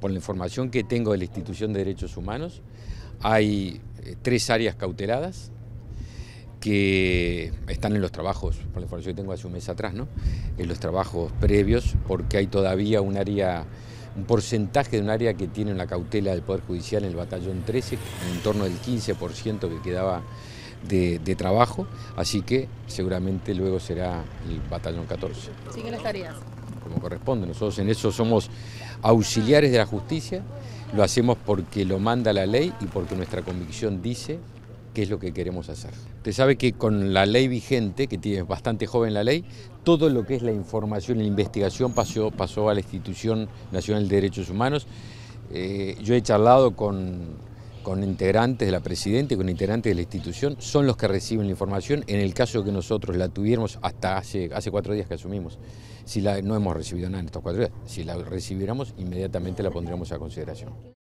por la información que tengo de la institución de derechos humanos, hay eh, tres áreas cauteladas que están en los trabajos, por la información que tengo hace un mes atrás, ¿no? en los trabajos previos, porque hay todavía un área, un porcentaje de un área que tiene una cautela del Poder Judicial en el batallón 13, en torno del 15% que quedaba de, trabajo, así que seguramente luego será el batallón 14. ¿Siguen las tareas? Como corresponde, nosotros en eso somos auxiliares de la justicia, lo hacemos porque lo manda la ley y porque nuestra convicción dice qué es lo que queremos hacer. Usted sabe que con la ley vigente, que tiene bastante joven la ley, todo lo que es la información la investigación pasó, pasó a la Institución Nacional de Derechos Humanos. Eh, yo he charlado con, con integrantes de la Presidenta y con integrantes de la institución, son los que reciben la información en el caso de que nosotros la tuviéramos hasta hace, cuatro días que asumimos. Si la, no hemos recibido nada en estos cuatro días, si la recibiéramos inmediatamente la pondríamos a consideración.